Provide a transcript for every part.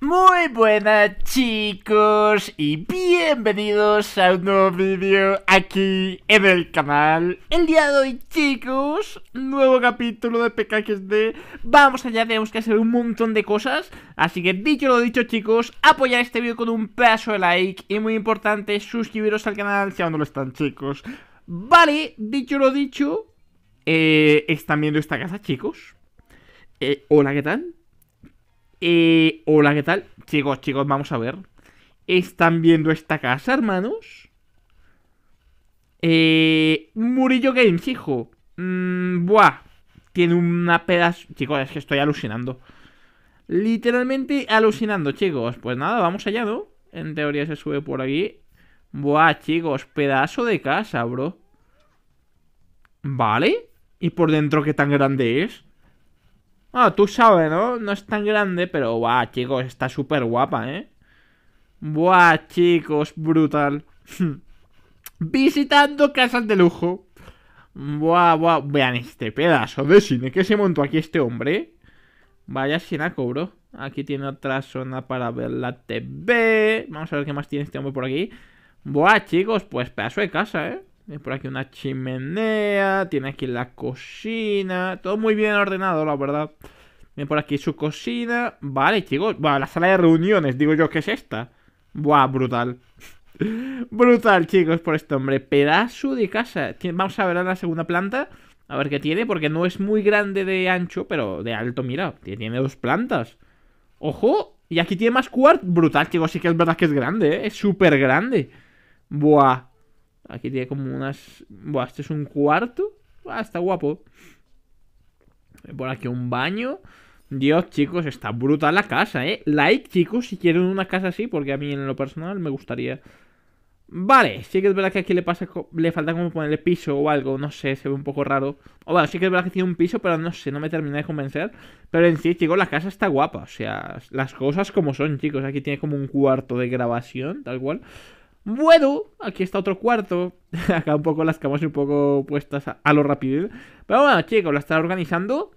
Muy buenas chicos y bienvenidos a un nuevo vídeo aquí en el canal El día de hoy chicos, nuevo capítulo de PKXD Vamos allá, tenemos que hacer un montón de cosas Así que dicho lo dicho chicos, apoyar este vídeo con un pedazo de like Y muy importante, suscribiros al canal si aún no lo están chicos Vale, dicho lo dicho eh, ¿Están viendo esta casa chicos? Eh, Hola, ¿qué tal? Eh, hola, ¿qué tal? Chicos, chicos, vamos a ver. ¿Están viendo esta casa, hermanos? Eh, Murillo Games, hijo. Mm, buah. Tiene una pedazo... Chicos, es que estoy alucinando. Literalmente alucinando, chicos. Pues nada, vamos allá, ¿no? En teoría se sube por aquí. Buah, chicos, pedazo de casa, bro. Vale. ¿Y por dentro qué tan grande es? Ah, tú sabes, ¿no? No es tan grande, pero buah, chicos, está súper guapa, ¿eh? Buah, chicos, brutal. Visitando casas de lujo. Buah, buah, vean este pedazo de cine que se montó aquí este hombre. Vaya sinaco, bro. Aquí tiene otra zona para ver la TV. Vamos a ver qué más tiene este hombre por aquí. Buah, chicos, pues pedazo de casa, ¿eh? Tiene por aquí una chimenea, tiene aquí la cocina, todo muy bien ordenado, la verdad. Tiene por aquí su cocina. Vale, chicos, Buah, la sala de reuniones, digo yo, ¿qué es esta? Buah, brutal. brutal, chicos, por este hombre. Pedazo de casa. Vamos a ver la segunda planta. A ver qué tiene, porque no es muy grande de ancho, pero de alto, mira, tiene dos plantas. ¡Ojo! Y aquí tiene más cuarto. Brutal, chicos, sí que es verdad que es grande, ¿eh? Es súper grande. Buah. Aquí tiene como unas... Buah, este es un cuarto. Buah, está guapo. Por aquí un baño. Dios, chicos, está brutal la casa, ¿eh? Like, chicos, si quieren una casa así, porque a mí en lo personal me gustaría. Vale, sí que es verdad que aquí le falta como ponerle piso o algo, no sé, se ve un poco raro. O bueno, sí que es verdad que tiene un piso, pero no sé, no me termina de convencer. Pero en sí, chicos, la casa está guapa, o sea, las cosas como son, chicos. Aquí tiene como un cuarto de grabación, tal cual. Bueno, aquí está otro cuarto. Acá un poco las camas un poco puestas a, lo rápido. Pero bueno, chicos, la está organizando.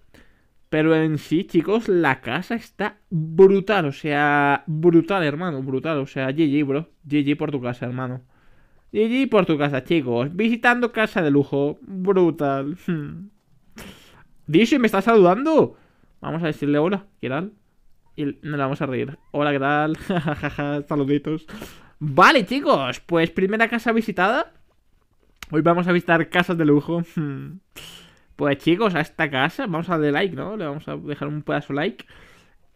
Pero en sí, chicos, la casa está brutal. O sea, brutal, hermano, brutal. O sea, GG, bro. GG por tu casa, hermano. GG por tu casa, chicos. Visitando casa de lujo. Brutal. Dice, ¿me está saludando? Vamos a decirle hola, ¿qué tal? Y nos vamos a reír. Hola, ¿qué tal? Saluditos. Vale, chicos, pues primera casa visitada. Hoy vamos a visitar casas de lujo. Pues chicos, a esta casa vamos a darle like, ¿no? Le vamos a dejar un pedazo like.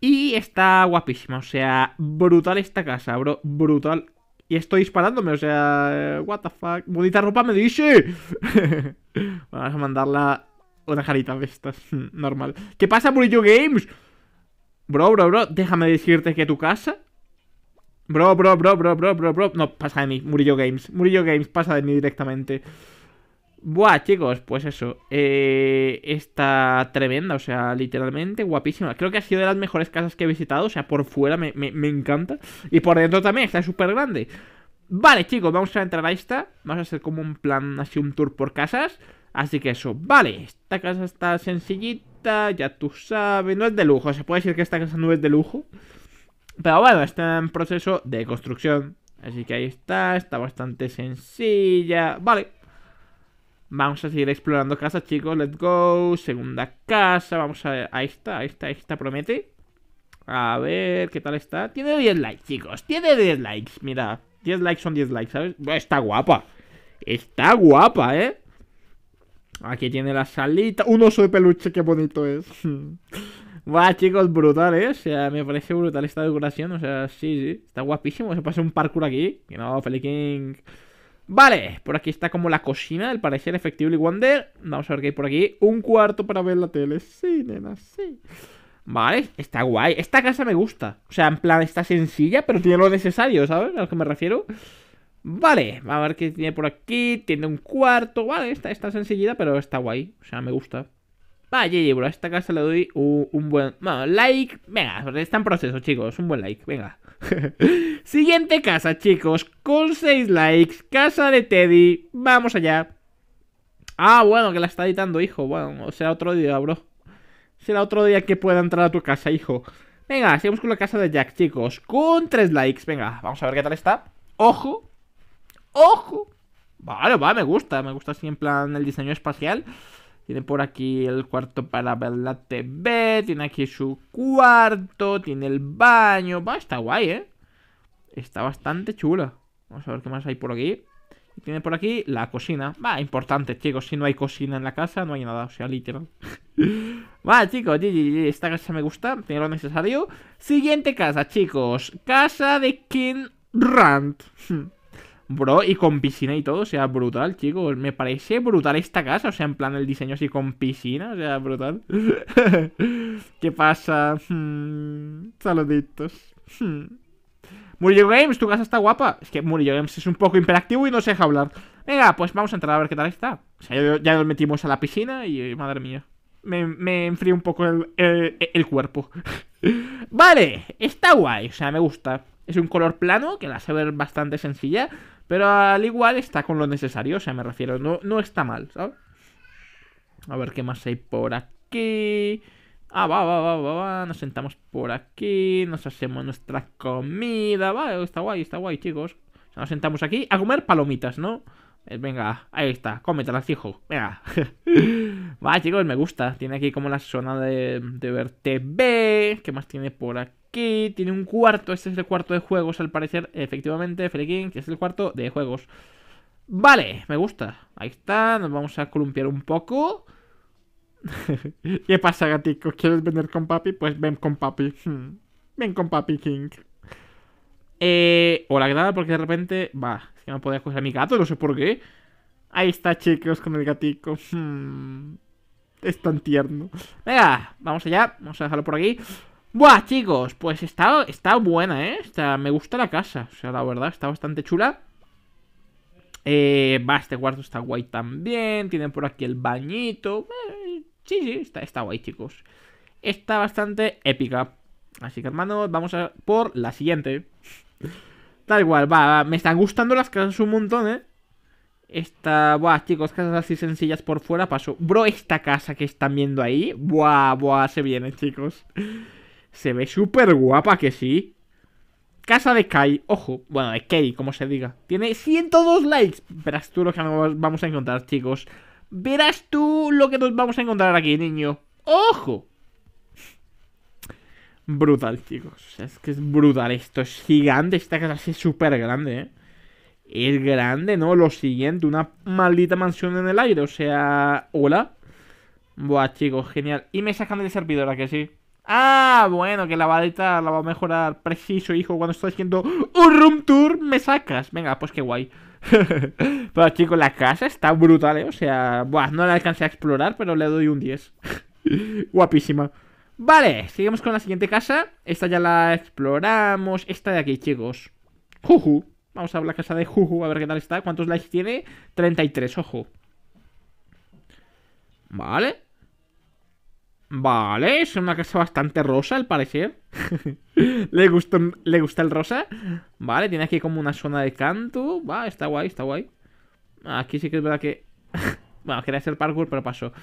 Y está guapísima, o sea, brutal esta casa, bro, brutal. Y estoy disparándome, o sea, what the fuck. Bonita ropa me dice. vamos a mandarla una jarita de estas, normal. ¿Qué pasa, Murillo Games? Bro, bro, bro, déjame decirte que tu casa Bro, bro, bro, bro, bro, bro, bro. No, pasa de mí. Murillo Games. Murillo Games pasa de mí directamente. Buah, chicos, pues eso. Eh, está tremenda, o sea, literalmente guapísima. Creo que ha sido de las mejores casas que he visitado. O sea, por fuera me, encanta. Y por dentro también, está súper grande. Vale, chicos, vamos a entrar a esta. Vamos a hacer como un plan, así un tour por casas. Así que eso, vale, esta casa está sencillita, ya tú sabes, no es de lujo, se puede decir que esta casa no es de lujo. Pero bueno, está en proceso de construcción. Así que ahí está, está bastante sencilla. Vale. Vamos a seguir explorando casas, chicos. Let's go. Segunda casa. Vamos a ver. Ahí está, ahí está, ahí está. Promete. A ver, ¿qué tal está? Tiene 10 likes, chicos. Tiene 10 likes. Mira, 10 likes son 10 likes, ¿sabes? está guapa. Está guapa, ¿eh? Aquí tiene la salita. Un oso de peluche, qué bonito es. Buah, chicos, brutal, ¿eh? O sea, me parece brutal esta decoración. O sea, sí, sí. Está guapísimo. Se pasa un parkour aquí. Que no, King. Vale, por aquí está como la cocina, el parecer Effectively Wonder. Vamos a ver qué hay por aquí. Un cuarto para ver la tele. Sí, nena, sí. Vale, está guay. Esta casa me gusta. O sea, en plan, está sencilla, pero tiene lo necesario, ¿sabes? A lo que me refiero. Vale, vamos a ver qué tiene por aquí. Tiene un cuarto. Vale, está, está sencillita, pero está guay. O sea, me gusta. Vaya, bro, a esta casa le doy un, buen... Like... Venga, está en proceso, chicos. Un buen like, venga. Siguiente casa, chicos. Con 6 likes. Casa de Teddy. Vamos allá. Ah, bueno, que la está editando, hijo. Bueno, será otro día, bro. Será otro día que pueda entrar a tu casa, hijo. Venga, seguimos con la casa de Jack, chicos. Con tres likes. Venga, vamos a ver qué tal está. ¡Ojo! ¡Ojo! Vale, va, me gusta. Me gusta así en plan el diseño espacial. Tiene por aquí el cuarto para ver la TV. Tiene aquí su cuarto. Tiene el baño. Va, está guay, ¿eh? Está bastante chula. Vamos a ver qué más hay por aquí. Y tiene por aquí la cocina. Va, importante, chicos. Si no hay cocina en la casa, no hay nada. O sea, literal. Va, chicos. Esta casa me gusta. Tiene lo necesario. Siguiente casa, chicos. Casa de King Rand. Bro, y con piscina y todo, o sea, brutal, chicos. Me parece brutal esta casa, o sea, en plan el diseño así con piscina, o sea, brutal. ¿Qué pasa? Hmm, saluditos. Hmm. Murillo Games, tu casa está guapa. Es que Murillo Games es un poco imperactivo y no se deja hablar. Venga, pues vamos a entrar a ver qué tal está. O sea, ya nos metimos a la piscina y, madre mía, me, me enfría un poco el, el cuerpo. vale, está guay, o sea, me gusta. Es un color plano, que la hace ver bastante sencilla. Pero al igual está con lo necesario, o sea, me refiero, no, no está mal, ¿sabes? A ver qué más hay por aquí. Ah, va, va, va, va, va. Nos sentamos por aquí. Nos hacemos nuestra comida. Va, está guay, está guay, chicos. Nos sentamos aquí a comer palomitas, ¿no? Eh, venga, ahí está, cómetelas, hijo. Venga. va, chicos, me gusta. Tiene aquí como la zona de, de ver TV. ¿Qué más tiene por aquí? Aquí tiene un cuarto. Este es el cuarto de juegos, al parecer. Efectivamente, Freaking, que es el cuarto de juegos. Vale, me gusta. Ahí está, nos vamos a columpiar un poco. ¿Qué pasa, gatico? ¿Quieres venir con papi? Pues ven con papi. Ven con papi, King. Eh, hola, ¿qué tal? Porque de repente... Va, es que no podía coger a mi gato, no sé por qué. Ahí está, chicos, con el gatico. Hmm. Es tan tierno. Venga, vamos allá. Vamos a dejarlo por aquí. Buah, chicos, pues está, está buena, ¿eh? Me gusta la casa, o sea, la verdad, está bastante chula. Eh, va, este cuarto está guay también. Tienen por aquí el bañito. Eh, sí, sí, está, está guay, chicos. Está bastante épica. Así que, hermanos, vamos a por la siguiente. Tal igual, va, va, me están gustando las casas un montón, ¿eh? Esta, buah, chicos, casas así sencillas por fuera paso. Bro, esta casa que están viendo ahí, buah, buah, se viene, chicos. Se ve súper guapa que sí. Casa de Kai, ojo, bueno, de Kai, como se diga. Tiene 102 likes. Verás tú lo que nos vamos a encontrar, chicos. Verás tú lo que nos vamos a encontrar aquí, niño. ¡Ojo! Brutal, chicos. es que es brutal. Esto es gigante. Esta casa es súper grande, ¿eh? Es grande, ¿no? Lo siguiente, una maldita mansión en el aire. O sea, hola. Buah, chicos, genial. Y me sacan del servidor, ¿a que sí? Ah, bueno, que la baleta la va a mejorar preciso, hijo. Cuando estoy haciendo un room tour, me sacas. Venga, pues qué guay. pero chicos, la casa está brutal, ¿eh? O sea, buah, no la alcancé a explorar, pero le doy un 10. Guapísima. Vale, seguimos con la siguiente casa. Esta ya la exploramos. Esta de aquí, chicos. Juju. Vamos a ver la casa de Juju, a ver qué tal está. ¿Cuántos likes tiene? 33, ojo. Vale. Vale, es una casa bastante rosa al parecer. ¿Le, gusta, ¿Le gusta el rosa? Vale, tiene aquí como una zona de canto. Va, está guay, está guay. Aquí sí que es verdad que... bueno, quería hacer parkour, pero pasó.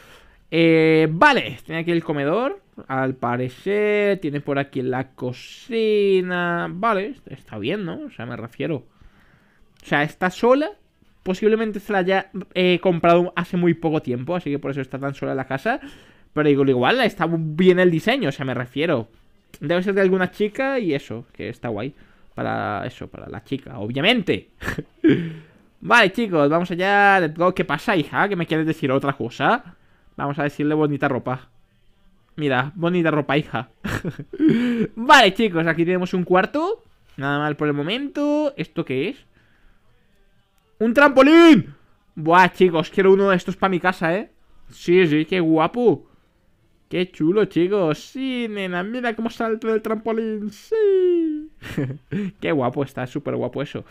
Eh, vale, tiene aquí el comedor. Al parecer, tiene por aquí la cocina. Vale, está bien, ¿no? O sea, me refiero. O sea, está sola. Posiblemente se la haya eh, comprado hace muy poco tiempo, así que por eso está tan sola la casa. Pero digo, igual está bien el diseño, o sea, me refiero. Debe ser de alguna chica y eso, que está guay. Para eso, para la chica, obviamente. vale, chicos, vamos allá. ¿Qué pasa, hija? ¿Que me quieres decir otra cosa? Vamos a decirle bonita ropa. Mira, bonita ropa, hija. vale, chicos, aquí tenemos un cuarto. Nada mal por el momento. ¿Esto qué es? ¡Un trampolín! Buah, chicos, quiero uno de estos para mi casa, ¿eh? Sí, sí, qué guapo. Qué chulo, chicos. Sí, nena, mira cómo salto del trampolín. Sí. Qué guapo está, súper guapo eso.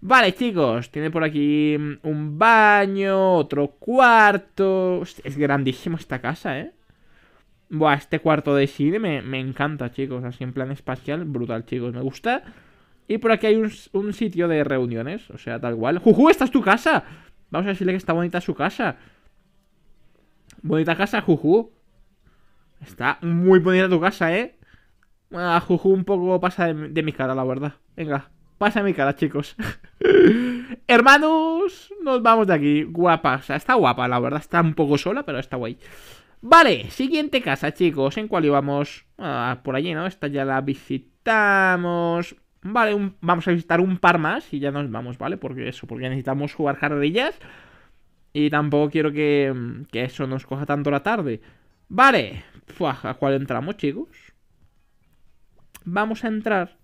Vale, chicos, tiene por aquí un baño, otro cuarto. Es grandísimo esta casa, ¿eh? Buah, este cuarto de cine me, encanta, chicos. Así en plan espacial, brutal, chicos. Me gusta. Y por aquí hay un, un, sitio de reuniones, o sea, tal cual. ¡Juju, esta es tu casa! Vamos a decirle que está bonita su casa. Bonita casa, Juju. Está muy bonita tu casa, ¿eh? Ah, Juju un poco pasa de, mi cara, la verdad. Venga, pasa de mi cara, chicos. Hermanos, nos vamos de aquí. Guapa, o sea, está guapa, la verdad. Está un poco sola, pero está guay. Vale, siguiente casa, chicos. ¿En cuál íbamos? Ah, por allí, ¿no? Esta ya la visitamos. Vale, vamos a visitar un par más y ya nos vamos, ¿vale? Porque eso, porque necesitamos jugar carrerillas. Y tampoco quiero que, que eso nos coja tanto la tarde. Vale, ¿a cuál entramos, chicos? Vamos a entrar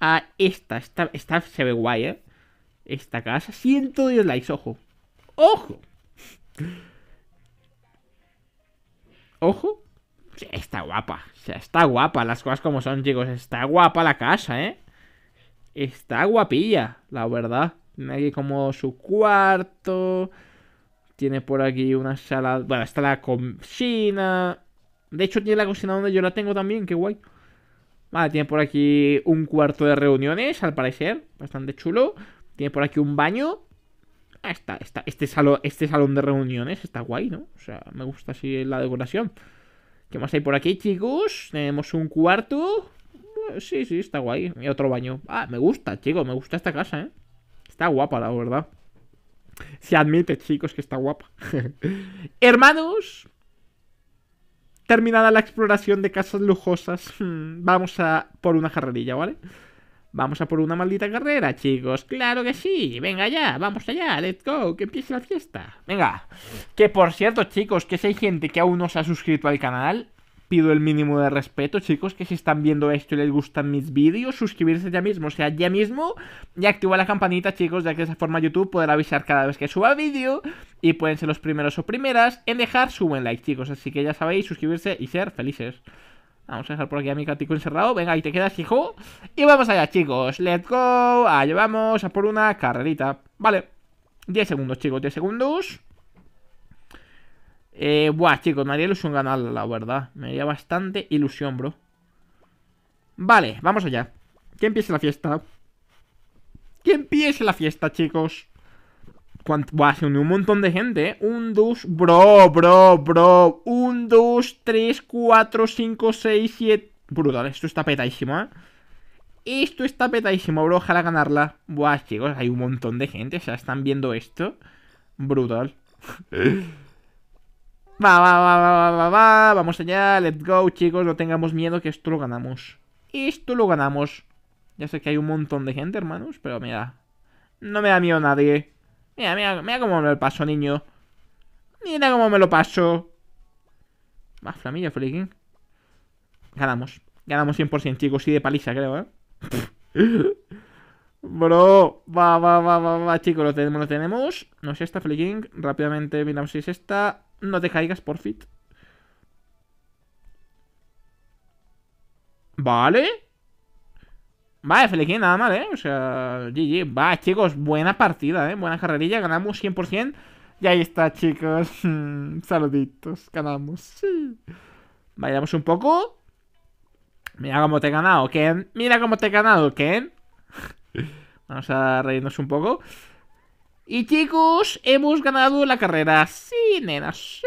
a esta. Esta, esta se ve guay, ¿eh? Esta casa. 110 likes, ojo. ¡Ojo! Ojo. Está guapa. O sea, está guapa. Las cosas como son, chicos. Está guapa la casa, ¿eh? Está guapilla, la verdad. Tiene aquí como su cuarto. Tiene por aquí una sala. Bueno, está la cocina. De hecho, tiene la cocina donde yo la tengo también. Qué guay. Vale, tiene por aquí un cuarto de reuniones, al parecer. Bastante chulo. Tiene por aquí un baño. Ah, está, está. Este, salón, este salón de reuniones está guay, ¿no? O sea, me gusta así la decoración. ¿Qué más hay por aquí, chicos? Tenemos un cuarto. Eh, sí, sí, está guay. Y otro baño. Ah, me gusta, chicos. Me gusta esta casa, ¿eh? Está guapa, la verdad. Se admite, chicos, que está guapa. Hermanos, terminada la exploración de casas lujosas, vamos a por una carrerilla, ¿vale? Vamos a por una maldita carrera, chicos. Claro que sí. Venga ya, vamos allá. Let's go. Que empiece la fiesta. Venga. Que por cierto, chicos, que si hay gente que aún no se ha suscrito al canal, pido el mínimo de respeto, chicos, que si están viendo esto y les gustan mis vídeos, suscribirse ya mismo, o sea, ya mismo, y activar la campanita, chicos, ya que de esa forma YouTube podrá avisar cada vez que suba vídeo, y pueden ser los primeros o primeras en dejar su buen like, chicos, así que ya sabéis, suscribirse y ser felices. Vamos a dejar por aquí a mi catico encerrado. Venga, ahí te quedas, hijo. Y vamos allá, chicos. Let's go. Allá vamos a por una carrerita. Vale. 10 segundos, chicos. 10 segundos. Eh, buah, chicos, me haría ilusión ganarla, la verdad. Me haría bastante ilusión, bro. Vale, vamos allá. Que empiece la fiesta. Que empiece la fiesta, chicos. Buah, se unió un montón de gente, ¿eh? Un, dos, bro, bro, bro. Un, dos, tres, cuatro, cinco, seis, siete. Brutal, esto está petadísimo, ¿eh? Esto está petadísimo, bro. Ojalá ganarla. Buah, chicos, hay un montón de gente. O sea, están viendo esto. Brutal. Va, va, va, va, va, va, vamos allá, let's go, chicos, no tengamos miedo que esto lo ganamos. Esto lo ganamos. Ya sé que hay un montón de gente, hermanos, pero mira, no me da miedo nadie. Mira, mira, mira cómo me lo paso, niño. Mira cómo me lo paso. Va, Flamilla, Flicking. Ganamos. Ganamos 100%, chicos, y de paliza, creo, ¿eh? Bro, va, va, va, va, va, chicos, lo tenemos, lo tenemos. No es esta, Flicking. Rápidamente miramos si es esta. No te caigas, por fit. Vale. Vale, Feliquín, nada mal, ¿eh? O sea, GG. Va, chicos, buena partida, ¿eh? Buena carrerilla, ganamos 100%. Y ahí está, chicos. Saluditos, ganamos. Sí. Vayamos un poco. Mira cómo te he ganado, Ken. Mira cómo te he ganado, Ken. Vamos a reírnos un poco. Y chicos, hemos ganado la carrera. Sí, nena, sí.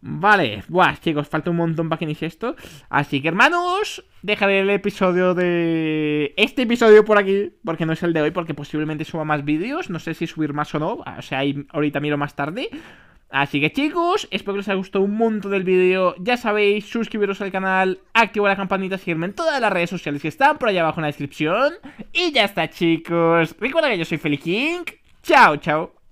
Vale, buah, chicos, falta un montón para que inicie esto. Así que, hermanos, dejaré el episodio de... Este episodio por aquí, porque no es el de hoy, porque posiblemente suba más vídeos. No sé si subir más o no, o sea, ahorita miro más tarde. Así que chicos, espero que les haya gustado un montón del vídeo. Ya sabéis, suscribiros al canal, activar la campanita, seguirme en todas las redes sociales que están por allá abajo en la descripción. Y ya está chicos. Recuerda que yo soy Feliking. Chao, chao.